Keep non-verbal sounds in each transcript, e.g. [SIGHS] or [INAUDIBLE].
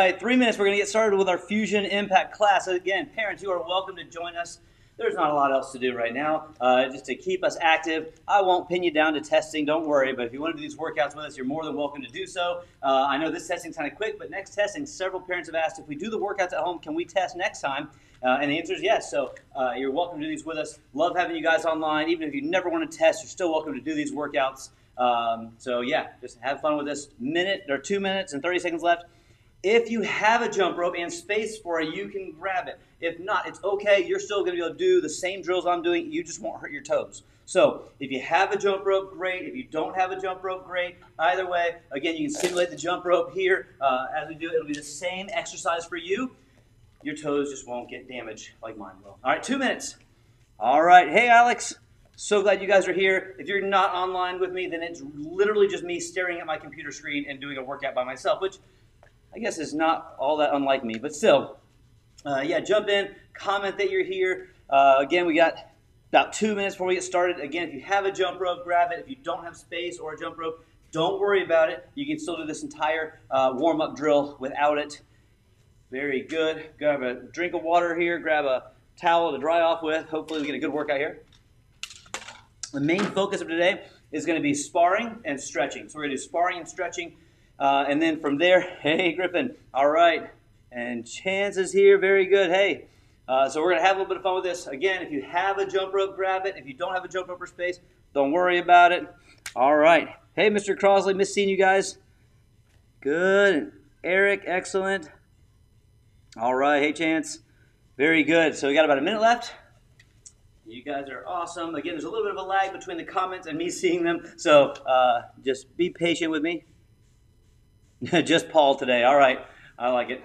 right, three minutes. We're going to get started with our Fusion Impact class. Again, parents, you are welcome to join us. There's not a lot else to do right now, uh, just to keep us active. I won't pin you down to testing, don't worry. But if you want to do these workouts with us, you're more than welcome to do so. Uh, I know this testing's kind of quick, but next testing, several parents have asked if we do the workouts at home, can we test next time? Uh, and the answer is yes. So uh, you're welcome to do these with us. Love having you guys online. Even if you never want to test, you're still welcome to do these workouts. Um, so yeah, just have fun with this. Minute or two minutes and 30 seconds left. If you have a jump rope and space for it, you can grab it. If not, it's okay. You're still going to be able to do the same drills I'm doing. You just won't hurt your toes. So if you have a jump rope, great. If you don't have a jump rope, great. Either way, again, you can simulate the jump rope here uh, as we do it. It'll be the same exercise for you. Your toes just won't get damaged like mine will. All right, two minutes. All right. Hey, Alex. So glad you guys are here. If you're not online with me, then it's literally just me staring at my computer screen and doing a workout by myself, which I guess is not all that unlike me, but still. Uh, yeah, jump in, comment that you're here. Uh, again, we got about two minutes before we get started. Again, if you have a jump rope, grab it. If you don't have space or a jump rope, don't worry about it. You can still do this entire uh, warm up drill without it. Very good. Grab a drink of water here, grab a towel to dry off with. Hopefully, we get a good workout here. The main focus of today is going to be sparring and stretching. So we're going to do sparring and stretching. Uh, and then from there, [LAUGHS] hey, Griffin, all right. And Chance is here, very good. Hey, uh, so we're going to have a little bit of fun with this. Again, if you have a jump rope, grab it. If you don't have a jump rope or space, don't worry about it. All right. Hey, Mr. Crosley, miss seeing you guys. Good. Eric, excellent. All right. Hey, Chance. Very good. So we got about a minute left. You guys are awesome. Again, there's a little bit of a lag between the comments and me [LAUGHS] seeing them, so uh, just be patient with me. [LAUGHS] just Paul today. All right, I like it.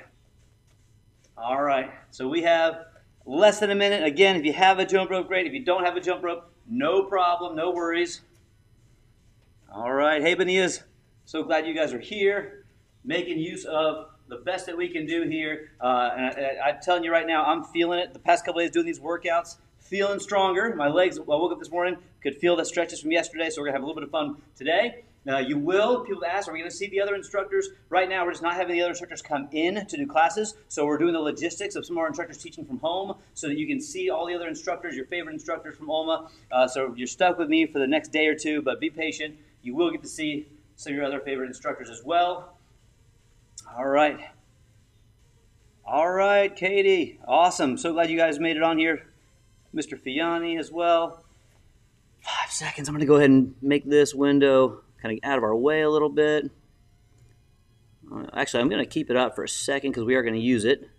All right, so we have less than a minute. Again, if you have a jump rope, great. If you don't have a jump rope, no problem, no worries. All right, hey Benias, so glad you guys are here, making use of the best that we can do here. Uh, and I, am telling you right now, I'm feeling it. The past couple days doing these workouts, feeling stronger. My legs, I woke up this morning, could feel the stretches from yesterday, so we're going to have a little bit of fun today. Uh, you will, people ask, are we going to see the other instructors? Right now, we're just not having the other instructors come in to do classes, so we're doing the logistics of some of our instructors teaching from home so that you can see all the other instructors, your favorite instructors from OLMA. Uh, so you're stuck with me for the next day or two, but be patient. You will get to see some of your other favorite instructors as well. All right. All right, Katie. Awesome. So glad you guys made it on here. Mr. Fiani as well. Five seconds. I'm going to go ahead and make this window kind of out of our way a little bit. Uh, actually, I'm going to keep it up for a second because we are going to use it.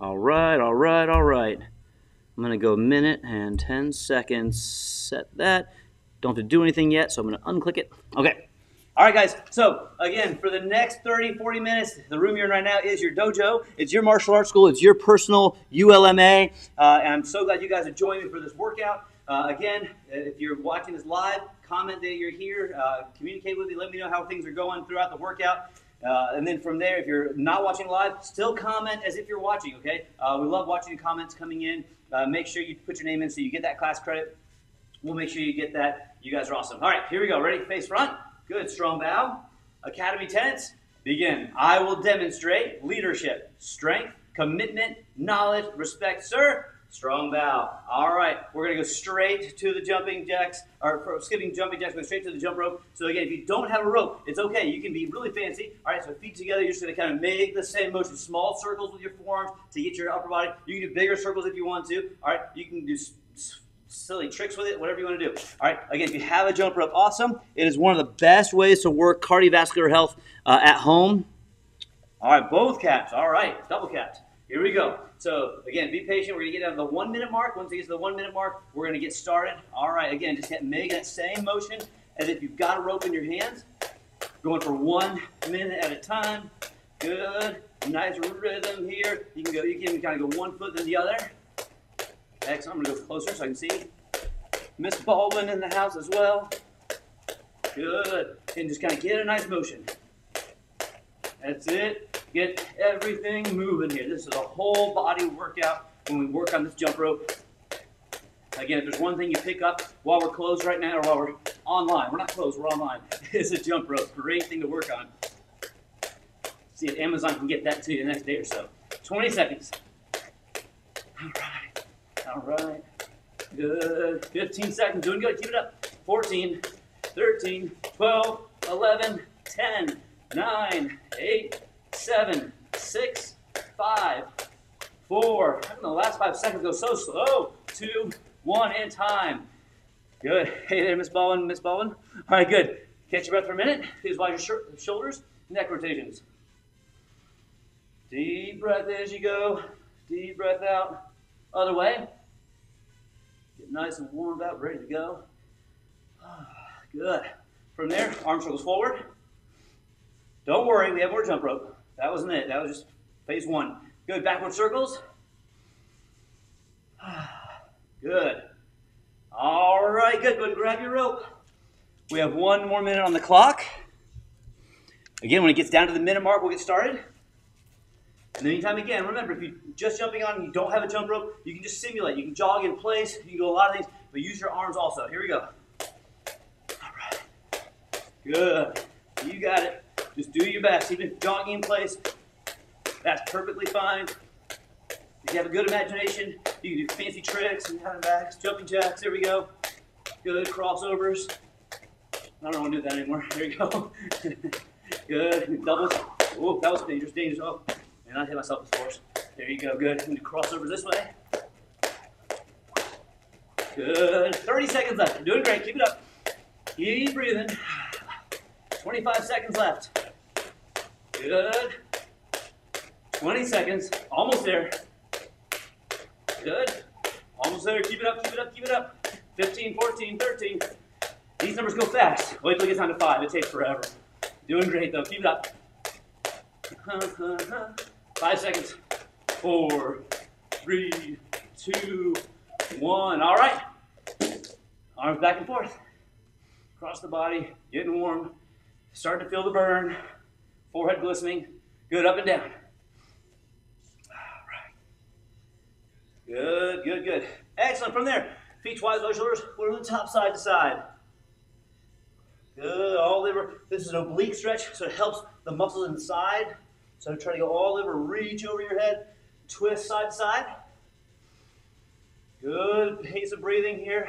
All right, all right, all right. I'm going to go minute and 10 seconds. Set that. Don't have to do anything yet, so I'm going to unclick it. Okay. All right, guys. So, again, for the next 30, 40 minutes, the room you're in right now is your dojo. It's your martial arts school. It's your personal ULMA. Uh, and I'm so glad you guys are joining me for this workout. Uh, again, if you're watching this live, comment that you're here. Uh, communicate with me. Let me know how things are going throughout the workout. Uh, and then from there, if you're not watching live, still comment as if you're watching, okay? Uh, we love watching the comments coming in. Uh, make sure you put your name in so you get that class credit. We'll make sure you get that. You guys are awesome. All right, here we go. Ready? Face front. Good. Strong bow. Academy tenants. Begin. I will demonstrate leadership, strength, commitment, knowledge, respect. Sir, strong bow. All right. We're going to go straight to the jumping jacks, or skipping jumping jacks, going straight to the jump rope. So again, if you don't have a rope, it's okay. You can be really fancy. All right. So feet together. You're just going to kind of make the same motion. Small circles with your forearms to get your upper body. You can do bigger circles if you want to. All right. You can do silly tricks with it, whatever you want to do. All right, again, if you have a jump rope, awesome. It is one of the best ways to work cardiovascular health uh, at home. All right, both caps. All right, double caps. Here we go. So again, be patient. We're gonna get down to the one minute mark. Once we get to the one minute mark, we're gonna get started. All right, again, just make that same motion as if you've got a rope in your hands. Going for one minute at a time. Good. Nice rhythm here. You can go. You can kind of go one foot then the other. Excellent. I'm to go closer so I can see. Miss Baldwin in the house as well. Good. And just kind of get a nice motion. That's it. Get everything moving here. This is a whole body workout when we work on this jump rope. Again, if there's one thing you pick up while we're closed right now or while we're online, we're not closed, we're online, [LAUGHS] it's a jump rope. Great thing to work on. See if Amazon can get that to you the next day or so. 20 seconds. All right. All right. Good. 15 seconds. Doing good. Keep it up. 14, 13, 12, 11, 10, 9, 8, 7, 6, 5, 4. The last five seconds go so slow. 2, 1, and time. Good. [LAUGHS] Hey there, Miss Baldwin. Miss Baldwin. All right, good. Catch your breath for a minute. Please wide your shoulders. Neck rotations. Deep breath as you go. Deep breath out. Other way. Get nice and warmed up, ready to go. [SIGHS] Good. From there, arm circles forward. Don't worry, we have more jump rope. That wasn't it. That was just phase one. Good. Backward circles. [SIGHS] Good. All right, good. Go ahead and grab your rope. We have one more minute on the clock. Again, when it gets down to the minute mark, we'll get started. In the meantime, again, remember, if you're just jumping on and you don't have a jump rope, you can just simulate. You can jog in place. You can do a lot of things, but use your arms also. Here we go. All right. Good. You got it. Just do your best. Even jogging in place, that's perfectly fine. If you have a good imagination, you can do fancy tricks and kind backs, jumping jacks. There we go. Good crossovers. I don't want to do that anymore. There you go. [LAUGHS] good. Doubles. Oh, that was dangerous, dangerous. Oh, and I hit myself with force. There you go. Good. And crossovers this way. Good. 30 seconds left. You're doing great. Keep it up. Keep breathing. [SIGHS] 25 seconds left. Good. 20 seconds. Almost there. Good. Almost there. Keep it up, keep it up, keep it up. 15, 14, 13. These numbers go fast. Wait till it gets down to five. It takes forever. Doing great though. Keep it up. [LAUGHS] Five seconds. Four, three, two, one. All right. Arms back and forth. Across the body. Getting warm. Starting to feel the burn. Forehead glistening. Good up and down. Good, good, good. Excellent. From there, feet wide, low shoulders. We're on the top side to side. Good. All over. This is an oblique stretch, so it helps the muscles inside. So try to go all over, reach over your head, twist side to side. Good pace of breathing here.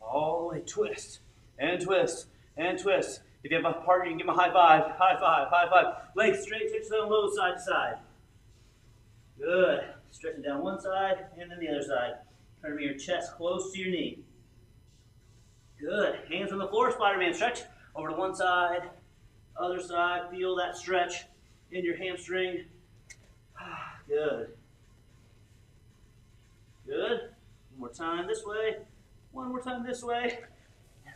All the way, twist and twist and twist. If you have a partner, you can give them a high five, high five, high five. Legs straight, hips down low, side to side. Good. Stretching down one side and then the other side. Bring your chest close to your knee. Good. Hands on the floor, Spider-Man stretch. Over to one side, other side. Feel that stretch in your hamstring. [SIGHS] Good. Good. One more time this way. One more time this way.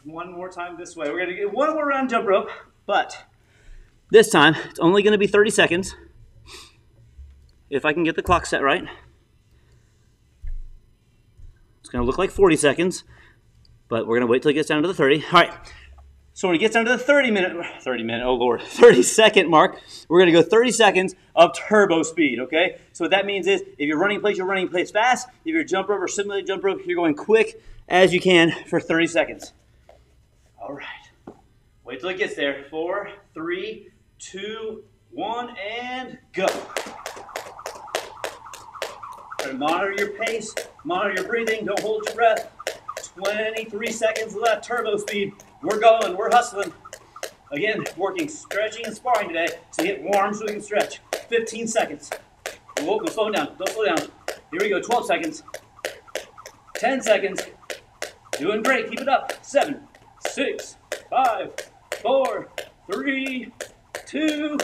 One more time this way. We're going to get one more round jump rope, but this time it's only going to be 30 seconds if I can get the clock set right. It's going to look like 40 seconds, but we're going to wait till it gets down to the 30. All right. So when it gets down to the 30 minute, 30 minute, oh Lord, [LAUGHS] 30 second mark, we're going to go 30 seconds of turbo speed, okay? So what that means is if you're running place, you're running place fast. If you're jump rope or simulated jump rope, you're going quick as you can for 30 seconds. All right. Wait till it gets there. Four, three, two, one, and go. Monitor your pace, monitor your breathing, don't hold your breath. 23 seconds left, turbo speed. We're going, we're hustling. Again, working, stretching, and sparring today, so get warm so we can stretch. 15 seconds. Whoa, don't slow down, don't slow down. Here we go, 12 seconds. 10 seconds. Doing great, keep it up. Seven, six, five, four, three, two,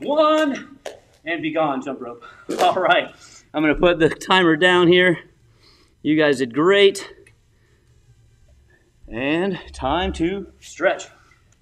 one, and be gone, jump rope. [LAUGHS] All right. I'm to put the timer down here. You guys did great. And time to stretch.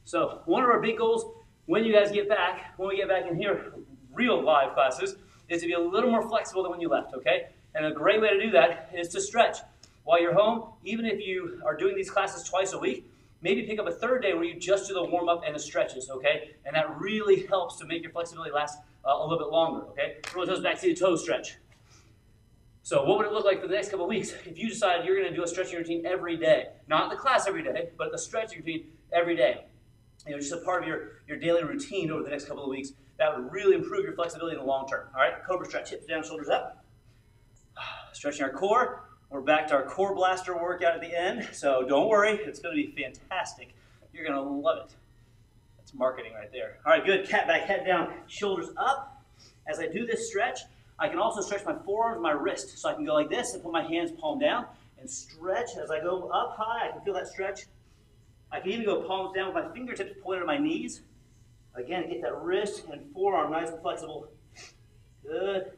So one of our big goals when you guys get back, when we get back in here, real live classes, is to be a little more flexible than when you left, okay? And a great way to do that is to stretch. While you're home, even if you are doing these classes twice a week, maybe pick up a third day where you just do the warm up and the stretches, okay? And that really helps to make your flexibility last uh, a little bit longer, okay? Roll toes back, see the toe stretch. So what would it look like for the next couple weeks if you decided you're going to do a stretching routine every day? Not the class every day, but the stretching routine every day. you know, just a part of your, your daily routine over the next couple of weeks, that would really improve your flexibility in the long term. All right, cobra stretch, hips down, shoulders up. [SIGHS] Stretching our core. We're back to our core blaster workout at the end, so don't worry, it's going to be fantastic. You're going to love it. That's marketing right there. All right, good. Cat back, head down, shoulders up. As I do this stretch, I can also stretch my forearms, my wrist, so I can go like this and put my hands palm down and stretch as I go up high. I can feel that stretch. I can even go palms down with my fingertips pointed at my knees. Again, get that wrist and forearm nice and flexible. Good.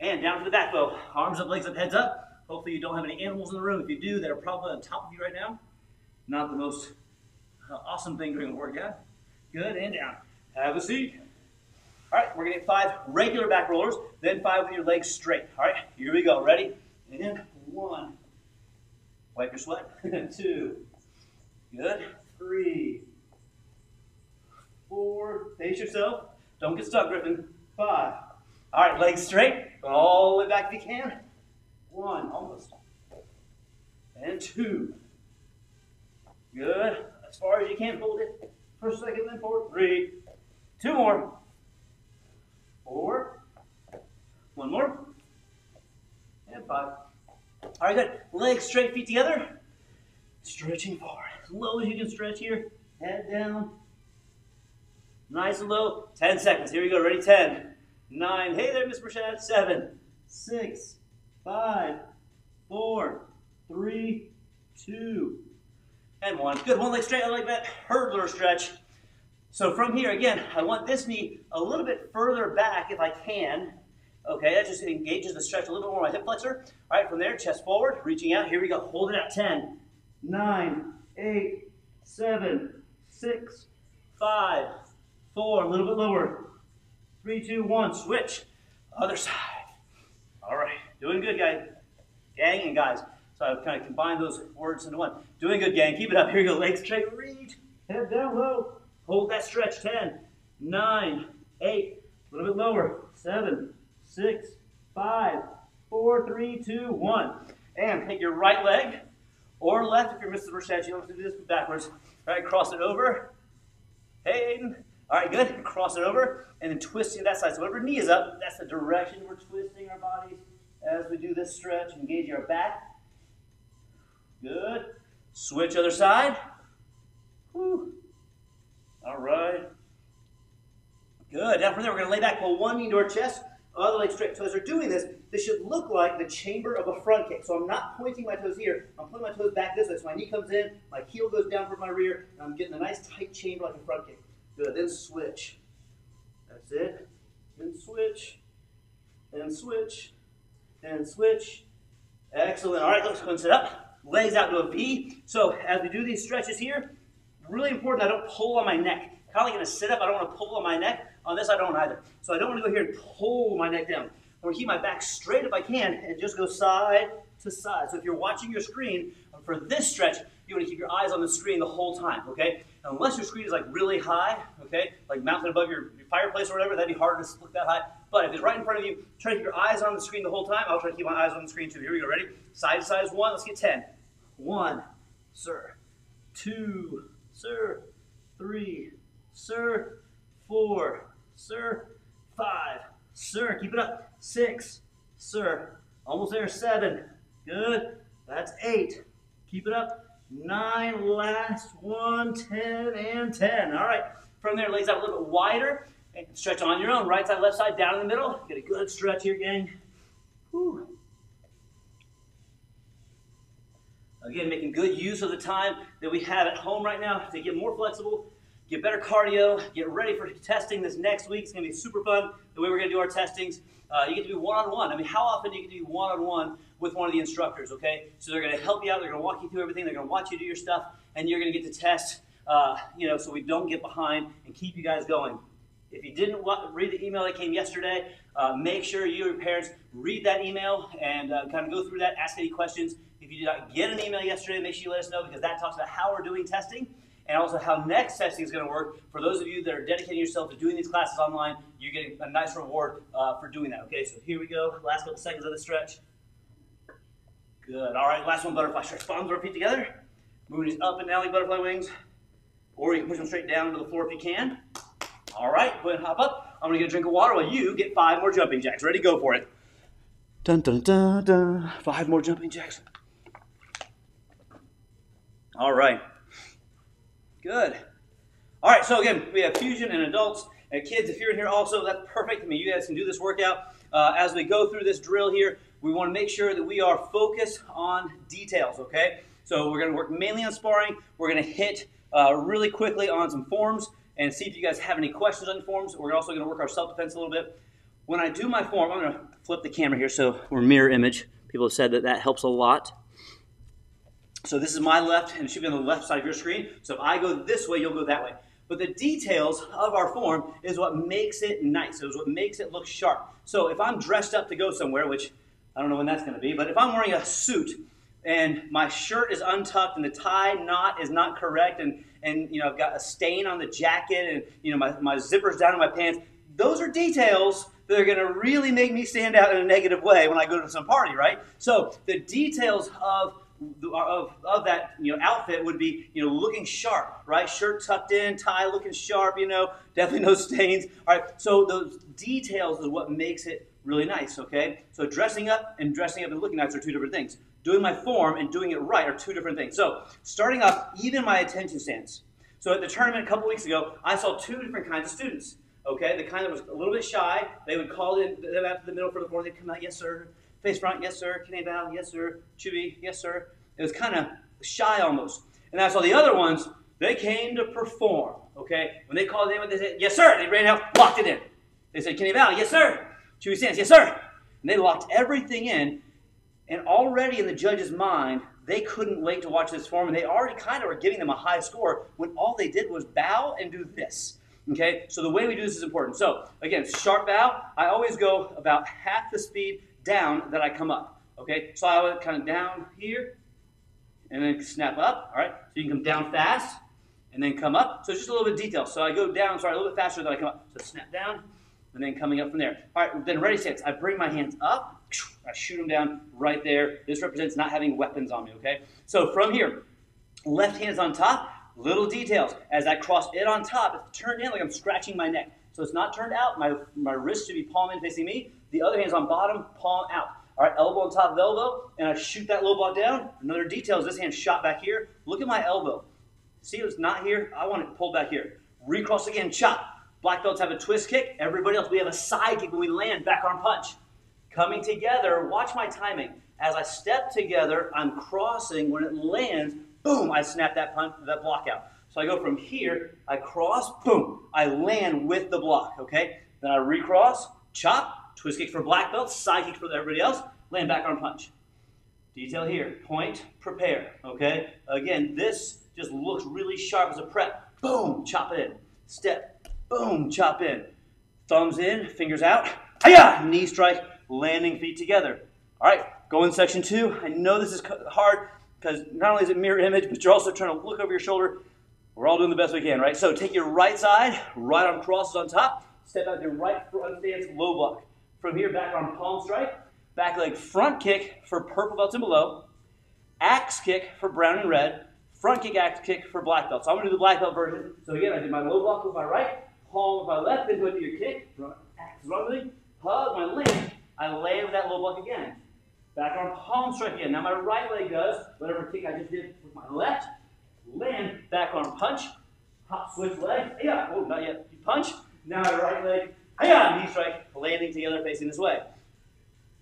And down to the back bow. Arms up, legs up, heads up. Hopefully you don't have any animals in the room. If you do, they're probably on top of you right now. Not the most uh, awesome thing during a workout. Good, and down. Have a seat. All right, we're gonna get five regular back rollers, then five with your legs straight. All right, here we go. Ready? And one. Wipe your sweat. [LAUGHS] Two. Good. Three. Four. Pace yourself. Don't get stuck, Griffin. Five. All right, legs straight. Go all the way back if you can. One, almost. And two. Good. As far as you can, hold it. A second, then forward. Three. Two more. Four. One more. And five. All right, good. Legs straight, feet together. Stretching forward. As low as you can stretch here. Head down. Nice and low. 10 seconds. Here we go. Ready? 10, 9. Hey there, Miss Brashad. 7, 6, 5, 4, 3, 2, and 1. Good. One leg straight, leg back. Hurdler stretch. So from here, again, I want this knee a little bit further back if I can. Okay, that just engages the stretch a little bit more my hip flexor. All right, from there, chest forward, reaching out. Here we go. Hold it at 10, 9, 8, 7, 6, 5, 4. A little bit lower. 3, 2, 1. Switch. Other side. All right, doing good, guys. Gang and guys. So I've kind of combined those words into one. Doing good, gang. Keep it up. [LAUGHS] Here you go. Legs straight. Reach. Head down low. Hold that stretch. 10, 9, 8, a little bit lower. 7, 6, 5, 4, 3, 2, 1. And take your right leg or left if you're Mrs. Rashad. You don't have to do this backwards. All right, cross it over. Hayden. All right, good. Cross it over and then twisting that side. So whatever knee is up, that's the direction we're twisting our bodies as we do this stretch. Engage our back. Good. Switch other side. Whew. All right. Good. Now from there, we're going to lay back, pull one knee into our chest, other leg straight. So as we're doing this, this should look like the chamber of a front kick. So I'm not pointing my toes here. I'm putting my toes back this way. So my knee comes in, my heel goes down for my rear, and I'm getting a nice tight chamber like a front kick. Good. Then switch. That's it. Then switch. Then switch. Then switch. Excellent. All right, let's go and sit up. Legs out to a V. So as we do these stretches here, really important I don't pull on my neck. Kind of like in a sit up, I don't want to pull on my neck. On this, I don't either. So I don't want to go here and pull my neck down. I want to keep my back straight if I can and just go side to side. So if you're watching your screen, um, for this stretch, you want to keep your eyes on the screen the whole time, okay? Unless your screen is like really high, okay, like mounted above your, your fireplace or whatever, that'd be hard to look that high. But if it's right in front of you, try to keep your eyes on the screen the whole time. I'll try to keep my eyes on the screen too. Here we go. Ready? Side to side is one. Let's get 10. One, sir. Two, sir. Three, sir. Four, sir. Five, sir. Keep it up. Six, sir. Almost there. Seven. Good. That's eight. Keep it up. Nine, last one, ten, and ten. All right. From there, legs out a little bit wider. And stretch on your own. Right side, left side, down in the middle. Get a good stretch here, gang. Whew. Again, making good use of the time that we have at home right now to get more flexible, get better cardio, get ready for testing this next week. It's going to be super fun the way we're going to do our testings. Uh, you get to be one on one. I mean, how often do you get to be one on one with one of the instructors, okay? So they're going to help you out, they're going to walk you through everything, they're going to watch you do your stuff, and you're going to get to test, uh, you know, so we don't get behind and keep you guys going. If you didn't read the email that came yesterday, uh, make sure you and your parents read that email and uh, kind of go through that, ask any questions. If you did not get an email yesterday, make sure you let us know because that talks about how we're doing testing and also how next testing is going to work. For those of you that are dedicating yourself to doing these classes online, you're getting a nice reward uh, for doing that. Okay, so here we go. Last couple seconds of the stretch. Good. All right, last one, butterfly stretch. Palms feet together. Moving these up and down like butterfly wings. or you can push them straight down to the floor if you can. All right, go ahead and hop up. I'm gonna get a drink of water while you get five more jumping jacks. Ready? Go for it. Dun dun dun dun. Five more jumping jacks. All right. Good. All right, so again, we have fusion and adults and kids. If you're in here also, that's perfect. I mean, you guys can do this workout. Uh, as we go through this drill here, we want to make sure that we are focused on details, okay? So we're going to work mainly on sparring. We're going to hit uh, really quickly on some forms and see if you guys have any questions on the forms. We're also going to work our self-defense a little bit. When I do my form, I'm going to flip the camera here so we're mirror image. People have said that that helps a lot. So this is my left, and it should be on the left side of your screen. So if I go this way, you'll go that way. But the details of our form is what makes it nice. It is what makes it look sharp. So if I'm dressed up to go somewhere, which I don't know when that's going to be, but if I'm wearing a suit and my shirt is untucked and the tie knot is not correct and, and you know, I've got a stain on the jacket and you know, my, my zipper's down in my pants, those are details that are going to really make me stand out in a negative way when I go to some party, right? So the details of of, of that you know outfit would be you know looking sharp, right? Shirt tucked in, tie looking sharp, you know, definitely no [LAUGHS] stains. All right, so those details is what makes it really nice. Okay, so dressing up and dressing up and looking nice are two different things. Doing my form and doing it right are two different things. So starting off, even my attention stance. So at the tournament a couple weeks ago, I saw two different kinds of students. Okay, the kind that was a little bit shy, they would call in after the middle for the form, they'd come out, yes sir, Face front, yes sir. can Kine bow, yes sir. Chubi, yes sir. It was kind of shy almost. And I saw the other ones, they came to perform. Okay? When they called in, they said, yes sir. They ran out, locked it in. They said, Kine bow, yes sir. Chubi stance, yes sir. And they locked everything in. And already in the judge's mind, they couldn't wait to watch this form, and they already kind of were giving them a high score when all they did was bow and do this. Okay, so the way we do this is important. So again, sharp bow. I always go about half the speed down that I come up. Okay, so I would kind of down here and then snap up. All right, so you can come down fast and then come up. So it's just a little bit of detail. So I go down, sorry, a little bit faster than I come up. So snap down and then coming up from there. All right, then ready stance. I bring my hands up. I shoot them down right there. This represents not having weapons on me, okay? So from here, left hand's on top, little details. As I cross it on top, it's turned in like I'm scratching my neck. So it's not turned out. My, my wrist should be palm in facing me. The other hand's on bottom, palm out. All right, elbow on top of elbow, and I shoot that low block down. Another detail is this hand shot back here. Look at my elbow. See, it's not here. I want it pulled back here. Recross again, chop. Black belts have a twist kick. Everybody else, we have a side kick when we land, back arm punch. Coming together, watch my timing. As I step together, I'm crossing. When it lands, boom, I snap that punch, that block out. So I go from here, I cross, boom, I land with the block, okay? Then I recross, chop, Twist kick for black belts, side kick for everybody else, land back arm punch. Detail here, point, prepare, okay? Again, this just looks really sharp as a prep. Boom, chop it in. Step, boom, chop in. Thumbs in, fingers out. Hiya! Knee strike, landing feet together. All right, go in section two. I know this is hard because not only is it mirror image, but you're also trying to look over your shoulder. We're all doing the best we can, right? So take your right side, right arm crosses on top, step out your right front stance, low block. From here, back arm palm strike. Back leg front kick for purple belts and below. Axe kick for brown and red. Front kick, axe kick for black belts. So I'm to do the black belt version. So again, I did my low block with my right, palm with my left, then go into your kick. Axe running, hug my leg, I land with that low block again. Back arm palm strike again. Now my right leg does whatever kick I just did with my left. Land, back arm punch. Hop switch leg. Yeah, oh, not yet. You punch. Now my right leg Hiya! Knee strike, landing together, facing this way.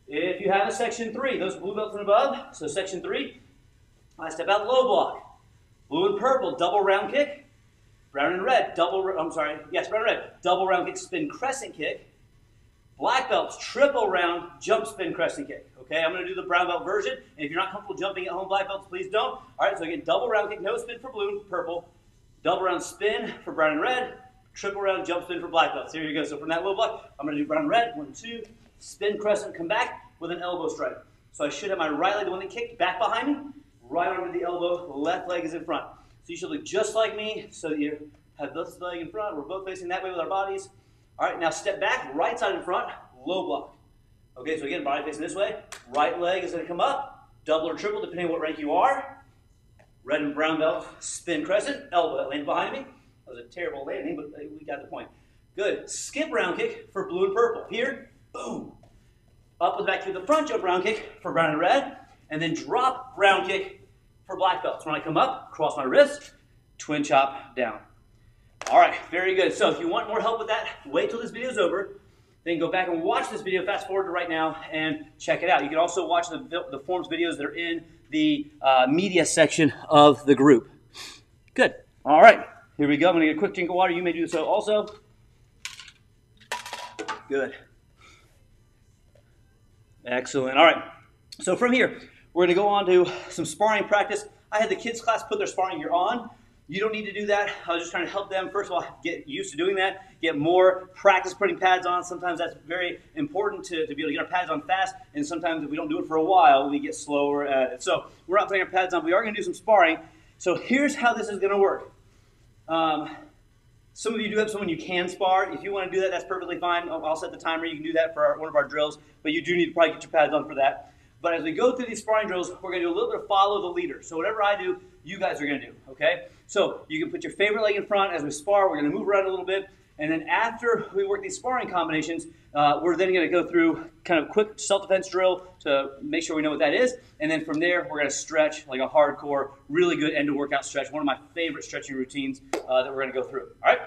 If you have a section three, those blue belts and above, so section three, I step out low block. Blue and purple, double round kick. Brown and red, double, I'm sorry, yes, brown and red, double round kick, spin crescent kick. Black belts, triple round, jump spin crescent kick. Okay, I'm to do the brown belt version. And if you're not comfortable jumping at home black belts, please don't. All right, so again, double round kick, no spin for blue, purple. Double round spin for brown and red triple round jump spin for black belts. Here you go. So from that little block, I'm going to do brown and red, one, two, spin crescent, come back with an elbow strike. So I should have my right leg, the one that kicked, back behind me, right arm the elbow, left leg is in front. So you should look just like me, so you have this leg in front. We're both facing that way with our bodies. All right, now step back, right side in front, low block. Okay, so again, body facing this way. Right leg is going to come up, double or triple, depending on what rank you are. Red and brown belt, spin crescent, elbow land behind me. That was a terrible landing, but we got the point. Good. Skip round kick for blue and purple. Here, boom. Up and back to the front jump round kick for brown and red, and then drop round kick for black belts. When I come up, cross my wrist, twin chop down. All right, very good. So if you want more help with that, wait till this video is over. Then go back and watch this video, fast forward to right now, and check it out. You can also watch the, the forms videos that are in the uh, media section of the group. Good. All right, here we go. I'm going to get a quick drink of water. You may do so also. Good. Excellent. All right. So from here, we're going to go on to some sparring practice. I had the kids class put their sparring gear on. You don't need to do that. I was just trying to help them, first of all, get used to doing that, get more practice putting pads on. Sometimes that's very important to, to be able to get our pads on fast, and sometimes if we don't do it for a while, we get slower at it. So we're not putting our pads on. We are going to do some sparring. So here's how this is going to work. Um, some of you do have someone you can spar. If you want to do that, that's perfectly fine. I'll, set the timer. You can do that for our, one of our drills, but you do need to probably get your pads on for that. But as we go through these sparring drills, we're going to do a little bit of follow the leader. So whatever I do, you guys are going to do, okay? So you can put your favorite leg in front as we spar. We're going to move around a little bit. And then after we work these sparring combinations, uh, we're then going to go through kind of quick self-defense drill to make sure we know what that is. And then from there, we're going to stretch like a hardcore, really good end-to-workout stretch. One of my favorite stretching routines uh, that we're going to go through. All right?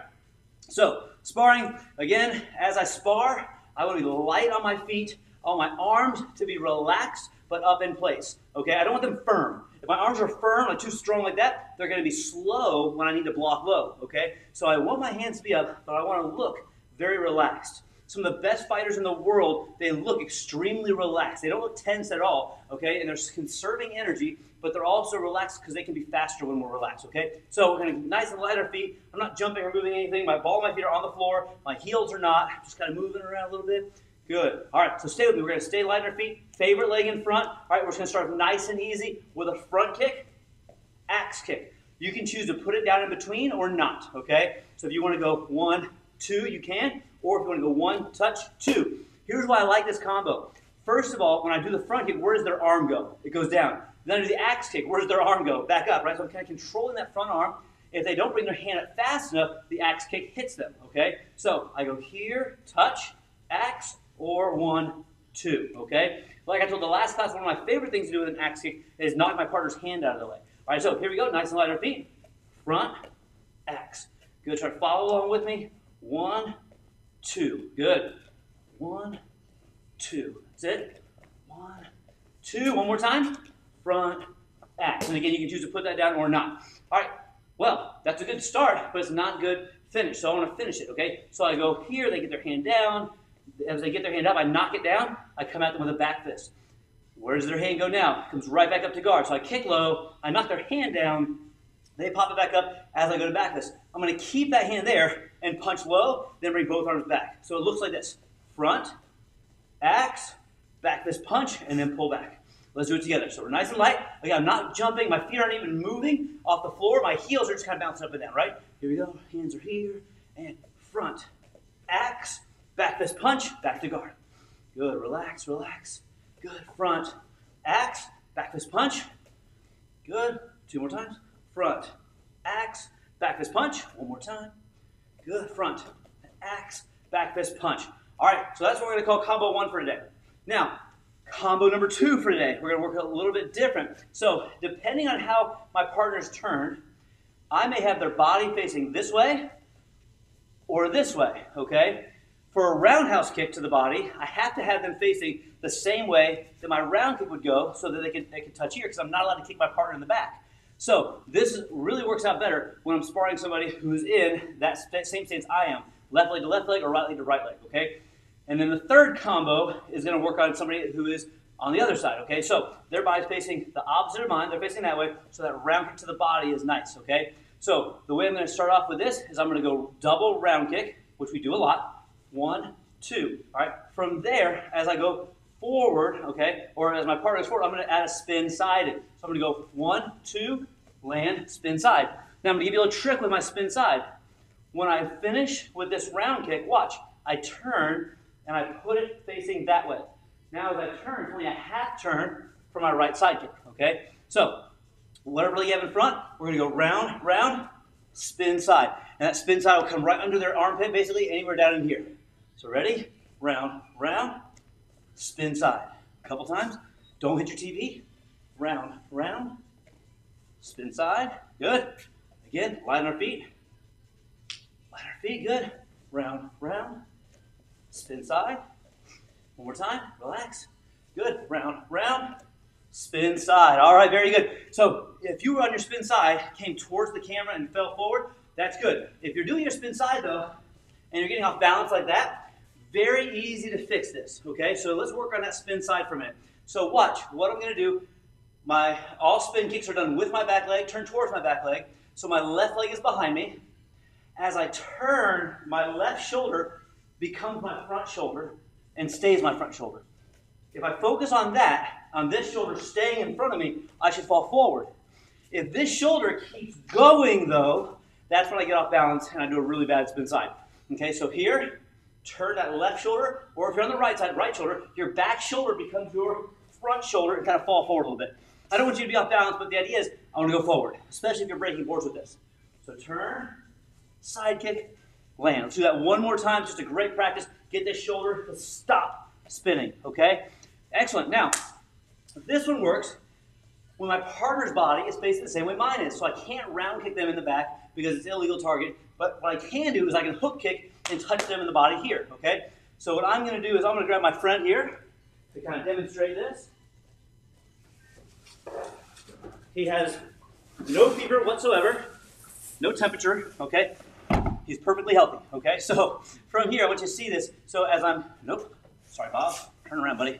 So sparring, again, as I spar, I want to be light on my feet. I want my arms to be relaxed but up in place. Okay, I don't want them firm. If my arms are firm, like too strong like that, they're going to be slow when I need to block low. Okay, so I want my hands to be up, but I want to look very relaxed. Some of the best fighters in the world, they look extremely relaxed. They don't look tense at all. Okay, and they're conserving energy, but they're also relaxed because they can be faster when we're relaxed. Okay, so we're to nice and light our feet. I'm not jumping or moving anything. My ball, my feet are on the floor. My heels are not. I'm just kind of moving around a little bit. Good. All right, so stay with me. We're going to stay light on our feet. Favorite leg in front. All right, we're just going to start nice and easy with a front kick, axe kick. You can choose to put it down in between or not, okay? So if you want to go one, two, you can. Or if you want to go one, touch, two. Here's why I like this combo. First of all, when I do the front kick, where does their arm go? It goes down. Then I do the axe kick. Where does their arm go? Back up, right? So I'm kind of controlling that front arm. If they don't bring their hand up fast enough, the axe kick hits them, okay? So I go here, touch, axe, or one, two, okay? Like I told the last class, one of my favorite things to do with an axe kick is knock my partner's hand out of the way. All right, so here we go, nice and light on our feet. Front, axe. Good, try to follow along with me. One, two, good. One, two, that's it. One, two, one more time. Front, axe. And again, you can choose to put that down or not. All right, well, that's a good start, but it's not good finish. So I want to finish it, okay? So I go here, they get their hand down, as they get their hand up, I knock it down. I come at them with a back fist. Where does their hand go now? It comes right back up to guard. So I kick low. I knock their hand down. They pop it back up as I go to back fist. I'm going to keep that hand there and punch low, then bring both arms back. So it looks like this. Front, axe, back fist punch, and then pull back. Let's do it together. So we're nice and light. Again, I'm not jumping. My feet aren't even moving off the floor. My heels are just kind of bouncing up and down, right? Here we go. Hands are here. And front, axe, Back fist punch, back to guard. Good, relax, relax. Good, front, axe, back fist punch. Good, two more times. Front, axe, back fist punch. One more time. Good, front, axe, back fist punch. All right, so that's what we're gonna call combo one for today. Now, combo number two for today, we're gonna work a little bit different. So, depending on how my partner's turned, I may have their body facing this way or this way, okay? For a roundhouse kick to the body, I have to have them facing the same way that my round kick would go so that they can, they can touch here because I'm not allowed to kick my partner in the back. So this really works out better when I'm sparring somebody who's in that same stance I am, left leg to left leg or right leg to right leg, okay? And then the third combo is going to work on somebody who is on the other side, okay? So their body's facing the opposite of mine, they're facing that way, so that round kick to the body is nice, okay? So the way I'm going to start off with this is I'm going to go double round kick, which we do a lot. One, two. All right. From there, as I go forward, okay, or as my partner goes forward, I'm going to add a spin side. So I'm going to go one, two, land, spin side. Now I'm going to give you a little trick with my spin side. When I finish with this round kick, watch. I turn and I put it facing that way. Now as I turn, it's only a half turn for my right side kick. Okay. So whatever you have in front, we're going to go round, round, spin side. And that spin side will come right under their armpit, basically anywhere down in here. So ready? Round, round, spin side. A couple times. Don't hit your TV. Round, round, spin side. Good. Again, on our feet. Light our feet. Good. Round, round, spin side. One more time. Relax. Good. Round, round, spin side. All right, very good. So if you were on your spin side, came towards the camera and fell forward, that's good. If you're doing your spin side though, and you're getting off balance like that, very easy to fix this, okay? So let's work on that spin side for a minute. So watch, what I'm gonna do, my all spin kicks are done with my back leg, turn towards my back leg. So my left leg is behind me. As I turn, my left shoulder becomes my front shoulder and stays my front shoulder. If I focus on that, on this shoulder staying in front of me, I should fall forward. If this shoulder keeps going though, that's when I get off balance and I do a really bad spin side. Okay, so here, turn that left shoulder, or if you're on the right side, right shoulder, your back shoulder becomes your front shoulder and kind of fall forward a little bit. I don't want you to be off balance, but the idea is I want to go forward, especially if you're breaking boards with this. So turn, side kick, land. Let's do that one more time, just a great practice. Get this shoulder to stop spinning, okay? Excellent. Now, this one works when my partner's body is facing the same way mine is. So I can't round kick them in the back because it's illegal target. But what I can do is I can hook kick and touch them in the body here, okay? So what I'm going to do is I'm going to grab my friend here to kind of demonstrate this. He has no fever whatsoever, no temperature, okay? He's perfectly healthy, okay? So from here, I want you to see this. So as I'm, nope, sorry, Bob, turn around, buddy.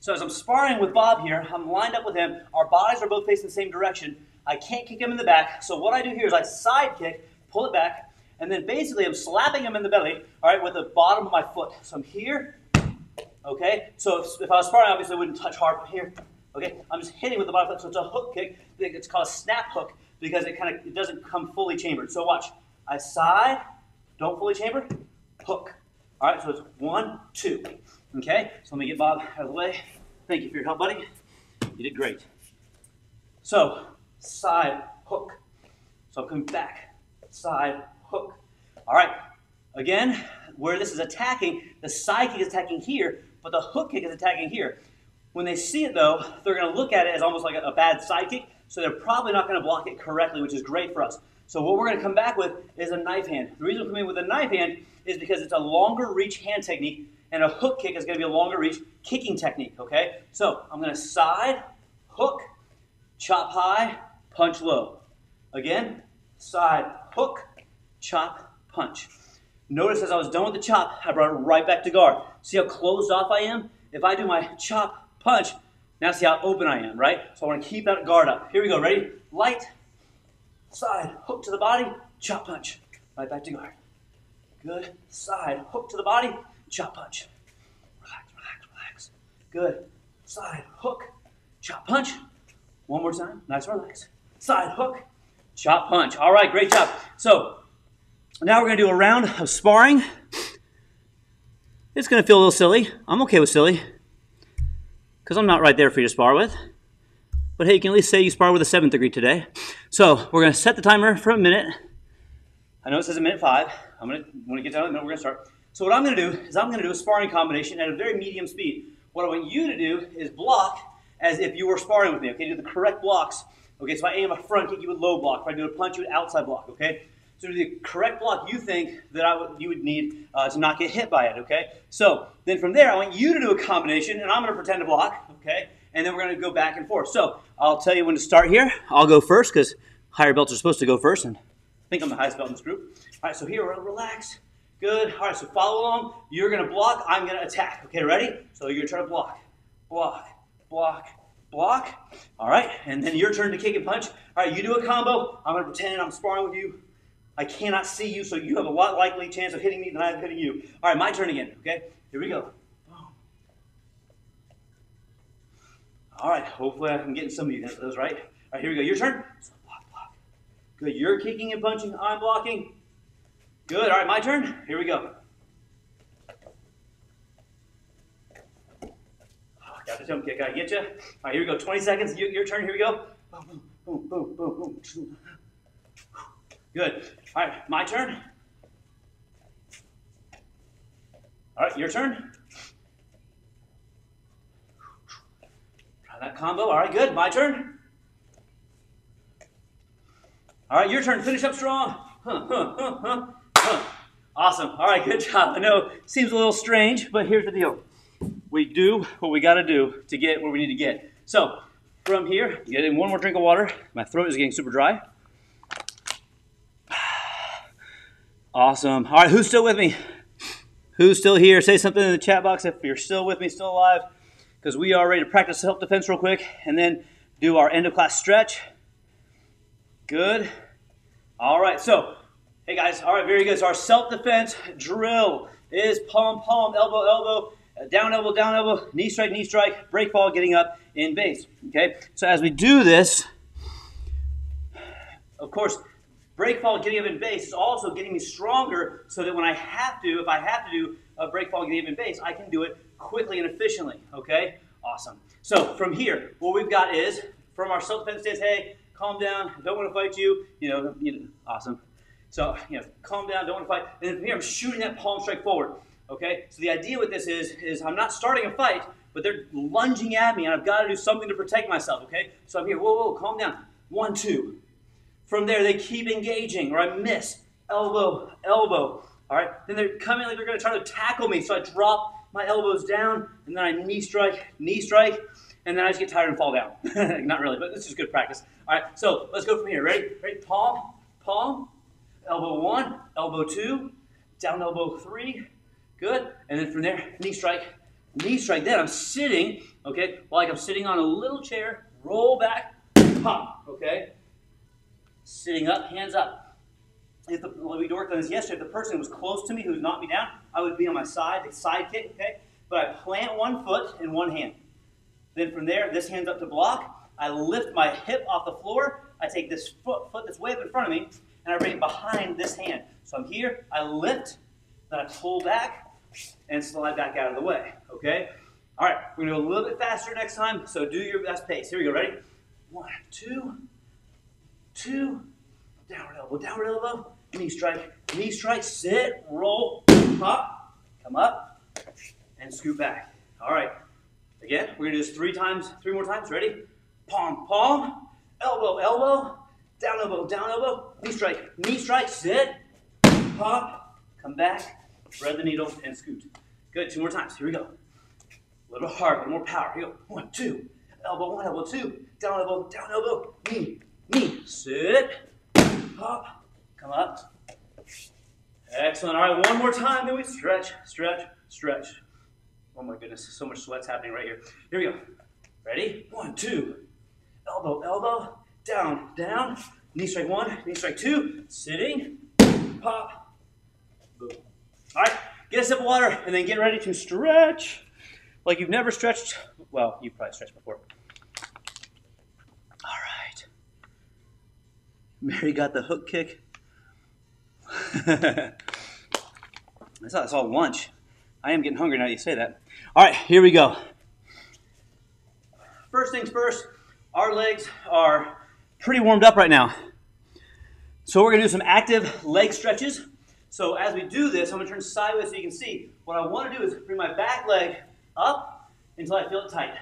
So as I'm sparring with Bob here, I'm lined up with him. Our bodies are both facing the same direction. I can't kick him in the back. So what I do here is I side kick, pull it back, and then basically I'm slapping him in the belly, all right, with the bottom of my foot. So I'm here, okay? So if, if I was sparring, obviously I wouldn't touch hard from here, okay? I'm just hitting with the bottom foot. So it's a hook kick. It's called a snap hook because it kind of it doesn't come fully chambered. So watch. I side, don't fully chamber, hook. All right, so it's one, two. Okay, so let me get Bob out of the way. Thank you for your help, buddy. You did great. So, side hook. So I'm coming back, side hook. All right, again, where this is attacking, the side kick is attacking here, but the hook kick is attacking here. When they see it though, they're gonna look at it as almost like a, a bad side kick, so they're probably not gonna block it correctly, which is great for us. So what we're gonna come back with is a knife hand. The reason we're coming with a knife hand is because it's a longer reach hand technique and a hook kick is going to be a longer reach kicking technique, okay? So I'm going to side, hook, chop high, punch low. Again, side, hook, chop, punch. Notice as I was done with the chop, I brought it right back to guard. See how closed off I am? If I do my chop, punch, now see how open I am, right? So I want to keep that guard up. Here we go, ready? Light, side, hook to the body, chop, punch. Right back to guard. Good. Side, hook to the body, chop punch. Relax, relax, relax. Good. Side hook, chop punch. One more time. Nice relax. Side hook, chop punch. All right, great job. So now we're going to do a round of sparring. It's going to feel a little silly. I'm okay with silly because I'm not right there for you to spar with. But hey, you can at least say you spar with a seventh degree today. So we're going to set the timer for a minute. I know it says a minute five. I'm going to, when it gets down to the minute, we're going to start. So what I'm going to do is I'm going to do a sparring combination at a very medium speed. What I want you to do is block as if you were sparring with me, okay? Do the correct blocks. Okay, so if I aim a front kick, you would low block. If I do a punch, you would outside block, okay? So the correct block you think that I would, you would need uh, to not get hit by it, okay? So then from there, I want you to do a combination, and I'm going to pretend to block, okay? And then we're going to go back and forth. So I'll tell you when to start here. I'll go first because higher belts are supposed to go first, and I think I'm the highest belt in this group. All right, so here, we're going to relax. Good. All right, so follow along. You're going to block. I'm going to attack. Okay, ready? So you're going to try to block, block, block, block. All right, and then your turn to kick and punch. All right, you do a combo. I'm going to pretend I'm sparring with you. I cannot see you, so you have a lot likely chance of hitting me than I am hitting you. All right, my turn again. Okay, here we go. All right, hopefully I can get some of you guys those right. All right, here we go. Your turn. block, block. Good. You're kicking and punching. I'm blocking. Good. All right, my turn. Here we go. Got the jump kick. I get you. All right, here we go. 20 seconds. Your, your turn. Here we go. Boom, boom, boom, boom, boom. Good. All right, my turn. All right, your turn. Try that combo. All right, good. My turn. All right, your turn. Finish up strong. Huh, huh, huh, awesome. All right, good job. I know it seems a little strange, but here's the deal. We do what we got to do to get where we need to get. So from here, getting one more drink of water. My throat is getting super dry. [SIGHS] Awesome. All right, who's still with me? Who's still here? Say something in the chat box if you're still with me, still alive, because we are ready to practice self-defense real quick and then do our end of class stretch. Good. All right, so, hey guys, all right, very good. So our self-defense drill is palm, palm, elbow, elbow, Uh, down elbow, down elbow, knee strike, knee strike, break fall, getting up in base. Okay, so as we do this, of course, break fall, getting up in base is also getting me stronger so that when I have to, if I have to do a break fall, getting up in base, I can do it quickly and efficiently. Okay, awesome. So from here, what we've got is from our self-defense stance, hey, calm down, don't want to fight you, you know, you know awesome. So, you know, calm down, don't want to fight. And then from here, I'm shooting that palm strike forward. Okay? So the idea with this is, is I'm not starting a fight, but they're lunging at me, and I've got to do something to protect myself. Okay? So I'm here, whoa, whoa, calm down. One, two. From there, they keep engaging, or I miss. Elbow, elbow. All right? Then they're coming like they're going to try to tackle me, so I drop my elbows down, and then I knee strike, knee strike, and then I just get tired and fall down. [LAUGHS] Not really, but this is good practice. All right, so let's go from here. Ready? Ready? Palm, palm, elbow one, elbow two, down elbow three, good. And then from there, knee strike, knee strike. Then I'm sitting, okay, like I'm sitting on a little chair, roll back, pop, okay. Sitting up, hands up. If the, we worked on this yesterday, if the person was close to me who knocked me down, I would be on my side, the side kick, okay? But I plant one foot in one hand. Then from there, this hand's up to block. I lift my hip off the floor. I take this foot, foot that's way up in front of me, and I bring it behind this hand. So I'm here, I lift, then I pull back, and slide back out of the way, okay? All right, we're gonna go a little bit faster next time, so do your best pace. Here we go, ready? One, two, two, downward elbow, downward elbow, knee strike, knee strike, sit, roll, pop, come up, and scoot back. All right, again, we're gonna do this three times, three more times, ready? Palm, palm, elbow, elbow, down elbow, down elbow, knee strike, knee strike, sit, pop, come back, thread the needle, and scoot. Good, two more times, here we go. A little hard, a little more power, here we go. One, two, elbow one, elbow two, down elbow, down elbow, knee, knee, sit, pop, come up. Excellent, all right, one more time, then we stretch, stretch, stretch. Oh my goodness, so much sweat's happening right here. Here we go. Ready? One, two, elbow, elbow, down, down, knee strike one, knee strike two, sitting, pop, boom. All right, get a sip of water and then get ready to stretch like you've never stretched. Well, you've probably stretched before. All right. Mary got the hook kick. [LAUGHS] I thought it's all lunch. I am getting hungry now you say that. All right, here we go. First things first, our legs are pretty warmed up right now. So we're gonna do some active leg stretches. So as we do this, I'm gonna turn sideways so you can see. What I wanna do is bring my back leg up until I feel it tight.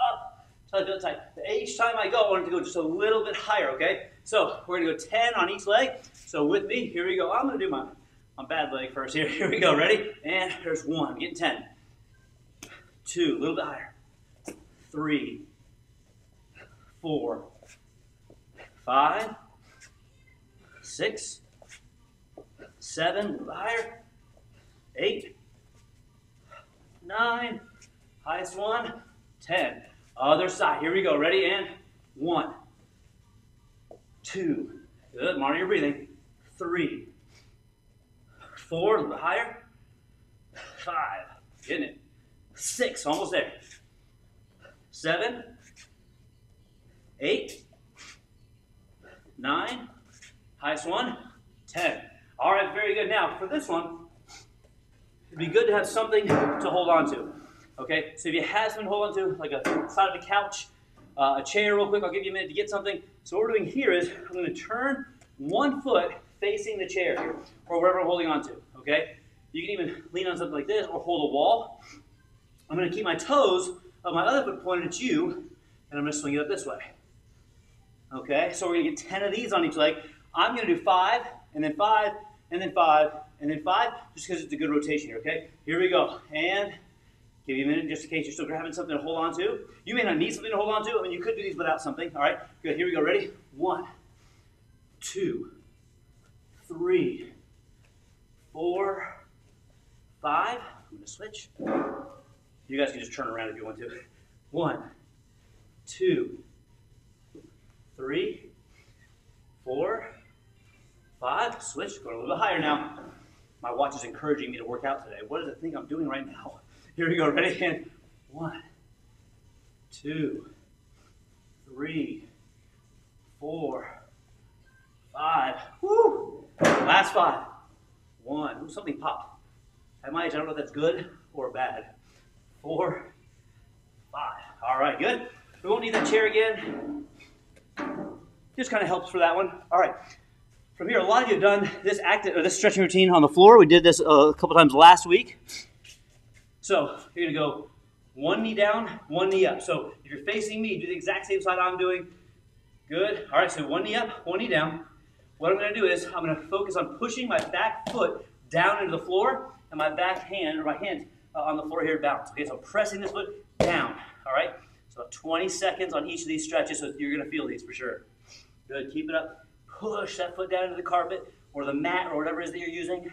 Up until I feel it tight. Each time I go, I want it to go just a little bit higher, okay? So we're gonna go 10 on each leg. So with me, here we go. I'm gonna do my, my bad leg first here. [LAUGHS] Here we go, ready? And there's one, I'm getting 10. Two, a little bit higher. Three, four, five, six, seven, higher, eight, nine, highest one, ten. Other side, here we go, ready, and one, two, good, monitor your breathing, three, four, a little higher, five, getting it, six, almost there, seven, eight, nine, highest one, ten. All right, very good. Now, for this one, it'd be good to have something to hold on to. Okay, so if you have something to hold on to, like a side of the couch, uh, a chair real quick, I'll give you a minute to get something. So what we're doing here is I'm gonna turn one foot facing the chair or wherever I'm holding on to, okay? You can even lean on something like this or hold a wall. I'm going to keep my toes of my other foot pointed at you, and I'm going to swing it up this way. Okay, so we're going to get 10 of these on each leg. I'm going to do five, and then five, and then five, and then five, just because it's a good rotation here, okay? Here we go. And give you a minute just in case you're still grabbing something to hold on to. You may not need something to hold on to. I mean, you could do these without something. All right, good. Here we go. Ready? One, two, three, four, five. I'm going to switch. You guys can just turn around if you want to. One, two, three, four, five. Switch. Going a little bit higher now. My watch is encouraging me to work out today. What does it think I'm doing right now? [LAUGHS] Here we go. Ready? And one, two, three, four, five. Woo! Last five. One. Ooh, something popped. At my age, I don't know if that's good or bad. Four, five. All right, good. We won't need that chair again. Just kind of helps for that one. All right. From here, a lot of you have done this active or this stretching routine on the floor. We did this uh, a couple times last week. So you're gonna go one knee down, one knee up. So if you're facing me, do the exact same side I'm doing. Good. All right. So one knee up, one knee down. What I'm gonna do is I'm gonna focus on pushing my back foot down into the floor and my back hand or my hand uh, on the floor here bounce. Okay. So pressing this foot down. All right. So 20 seconds on each of these stretches. So you're gonna feel these for sure. Good. Keep it up push that foot down into the carpet or the mat or whatever it is that you're using.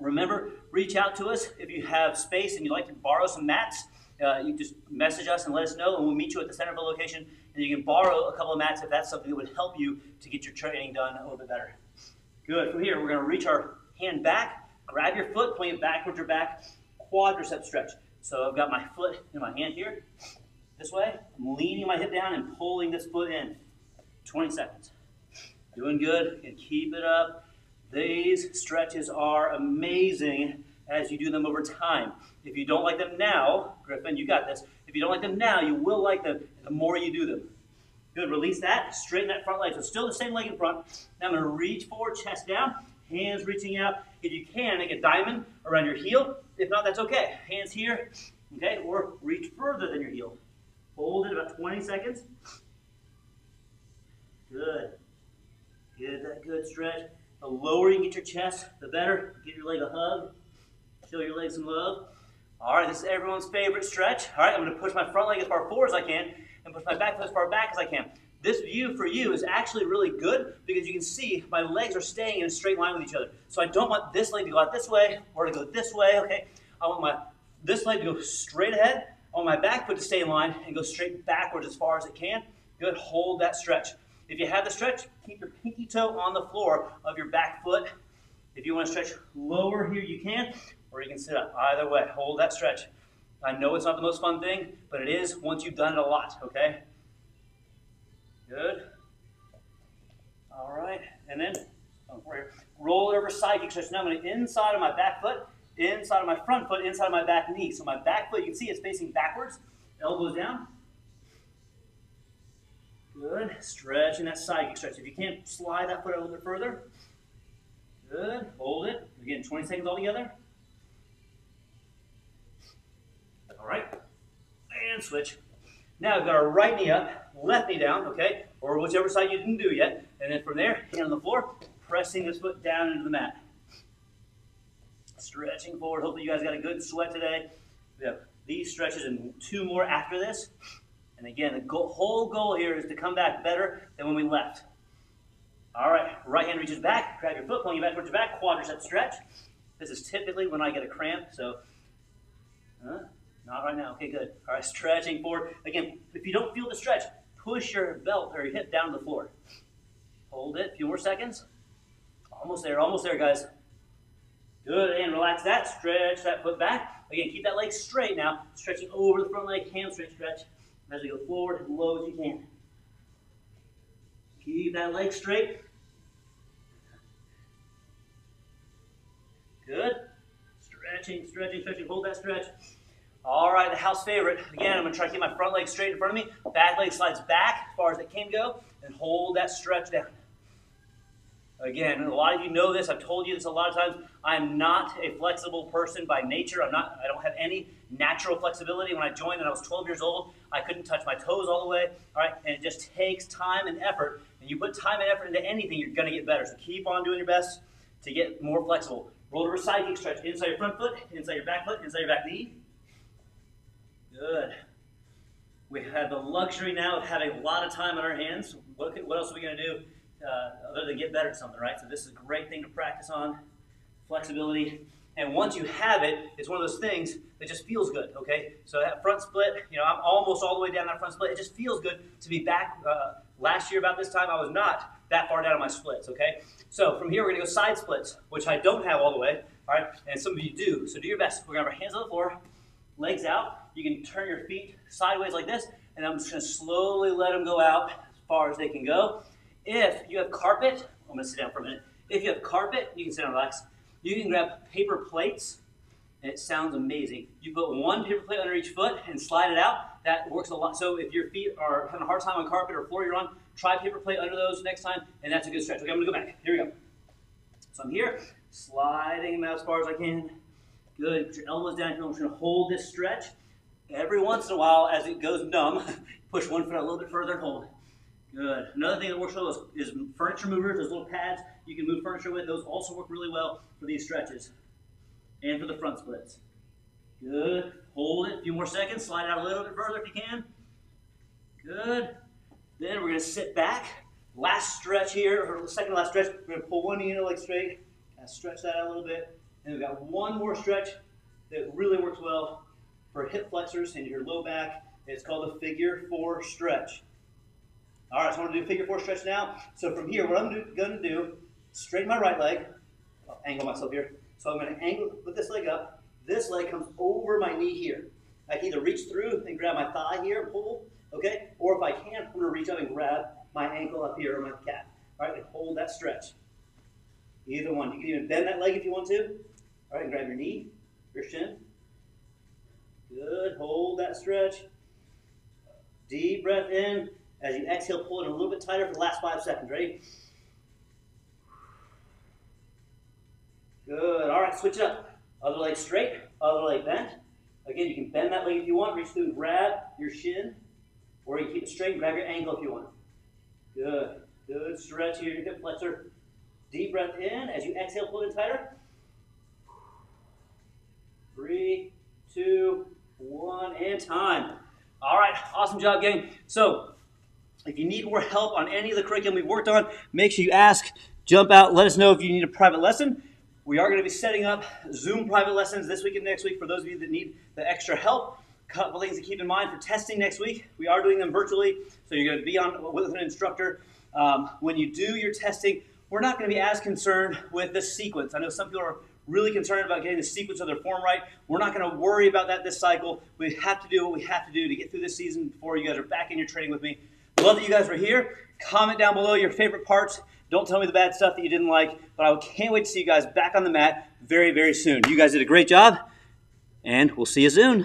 Remember, reach out to us if you have space and you'd like to borrow some mats. Uh, you just message us and let us know, and we'll meet you at the Centerville location. And you can borrow a couple of mats if that's something that would help you to get your training done a little bit better. Good. From here, we're going to reach our hand back, grab your foot, point it back towards your back, quadricep stretch. So I've got my foot in my hand here, this way. I'm leaning my hip down and pulling this foot in. 20 seconds. Doing good and keep it up. These stretches are amazing as you do them over time. If you don't like them now, Griffin, you got this. If you don't like them now, you will like them the more you do them. Good, release that, straighten that front leg. So still the same leg in front. Now I'm gonna reach forward, chest down, hands reaching out. If you can, make a diamond around your heel. If not, that's okay. Hands here, okay, or reach further than your heel. Hold it about 20 seconds. Good. Get that good stretch. The lower you get your chest, the better. Give your leg a hug. Show your leg some love. All right, this is everyone's favorite stretch. All right, I'm to push my front leg as far forward as I can and push my back foot as far back as I can. This view for you is actually really good because you can see my legs are staying in a straight line with each other. So I don't want this leg to go out this way or to go this way, okay? I want my this leg to go straight ahead. I want my back foot to stay in line and go straight backwards as far as it can. Good, hold that stretch. If you have the stretch, keep your pinky toe on the floor of your back foot. If you want to stretch lower here, you can, or you can sit up. Either way, hold that stretch. I know it's not the most fun thing, but it is once you've done it a lot, okay? Good. All right, and then oh, roll it over side kick stretch. Now I'm going to inside of my back foot, inside of my front foot, inside of my back knee. So my back foot, you can see it's facing backwards, elbows down. Good. Stretching that side kick stretch. If you can't slide that foot a little bit further. Good. Hold it. Again, 20 seconds all together. All right. And switch. Now we've got our right knee up, left knee down, okay? Or whichever side you didn't do yet. And then from there, hand on the floor, pressing this foot down into the mat. Stretching forward. Hopefully you guys got a good sweat today. We have these stretches and two more after this. And again, the whole goal here is to come back better than when we left. All right, right hand reaches back, grab your foot, pulling you back towards your back, quadricep stretch. This is typically when I get a cramp, so uh, not right now. Okay, good. All right, stretching forward. Again, if you don't feel the stretch, push your belt or your hip down to the floor. Hold it, a few more seconds. Almost there, almost there, guys. Good, and relax that. Stretch that foot back. Again, keep that leg straight now. Stretching over the front leg, hamstring stretch as we go forward as low as you can. Keep that leg straight. Good. Stretching, stretching, stretching. Hold that stretch. All right, the house favorite. Again, I'm going to try to keep my front leg straight in front of me. Back leg slides back as far as it can go. And hold that stretch down. Again, a lot of you know this. I've told you this a lot of times. I'm not a flexible person by nature. I'm not. I don't have any natural flexibility. When I joined and I was 12 years old, I couldn't touch my toes all the way. All right, and it just takes time and effort. And you put time and effort into anything, you're going to get better. So keep on doing your best to get more flexible. Roll over side kick stretch. Inside your front foot, inside your back foot, inside your back knee. Good. We have the luxury now of having a lot of time on our hands. What, what else are we going to do uh, other than get better at something, right? So this is a great thing to practice on, flexibility. And once you have it, it's one of those things that just feels good, okay? So that front split, you know, I'm almost all the way down that front split. It just feels good to be back. Uh, last year about this time, I was not that far down on my splits, okay? So from here, we're gonna go side splits, which I don't have all the way, all right? And some of you do, so do your best. We're gonna have our hands on the floor, legs out. You can turn your feet sideways like this, and I'm just gonna slowly let them go out as far as they can go. If you have carpet, I'm gonna sit down for a minute. If you have carpet, you can sit down relax. You can grab paper plates, it sounds amazing. You put one paper plate under each foot and slide it out. That works a lot. So if your feet are having a hard time on carpet or floor you're on, try paper plate under those next time, and that's a good stretch. Okay, I'm gonna go back. Here we go. So I'm here, sliding out as far as I can. Good. Put your elbows down here. I'm just gonna hold this stretch. Every once in a while, as it goes numb, [LAUGHS] push one foot a little bit further and hold. Good. Another thing that works well is, is furniture movers, those little pads you can move furniture with. Those also work really well for these stretches and for the front splits. Good. Hold it. A few more seconds. Slide out a little bit further if you can. Good. Then we're going to sit back. Last stretch here, or second last stretch. We're going to pull one knee in leg straight. Kind of stretch that out a little bit. And we've got one more stretch that really works well for hip flexors and your low back. It's called the figure four stretch. All right, so I'm going to do figure four stretch now. So from here, what I'm going to do, straighten my right leg. I'll angle myself here. So I'm going to angle, put this leg up. This leg comes over my knee here. I can either reach through and grab my thigh here pull, okay? Or if I can't, I'm going to reach up and grab my ankle up here or my calf. All right, and hold that stretch. Either one. You can even bend that leg if you want to. All right, and grab your knee, your shin. Good. Hold that stretch. Deep breath in. As you exhale, pull it a little bit tighter for the last five seconds. Ready? Good. All right, switch it up. Other leg straight, other leg bent. Again, you can bend that leg if you want. Reach through and grab your shin. Or you can keep it straight and grab your ankle if you want. Good. Good stretch here, hip flexor. Deep breath in. As you exhale, pull it in tighter. Three, two, one, and time. All right, awesome job, gang. So, if you need more help on any of the curriculum we've worked on, make sure you ask, jump out, let us know if you need a private lesson. We are going to be setting up Zoom private lessons this week and next week for those of you that need the extra help. A couple things to keep in mind for testing next week. We are doing them virtually, so you're going to be on with an instructor. Um, when you do your testing, we're not going to be as concerned with the sequence. I know some people are really concerned about getting the sequence of their form right. We're not going to worry about that this cycle. We have to do what we have to do to get through this season before you guys are back in your training with me. Love that you guys were here. Comment down below your favorite parts. Don't tell me the bad stuff that you didn't like, but I can't wait to see you guys back on the mat very, very soon. You guys did a great job, and we'll see you soon.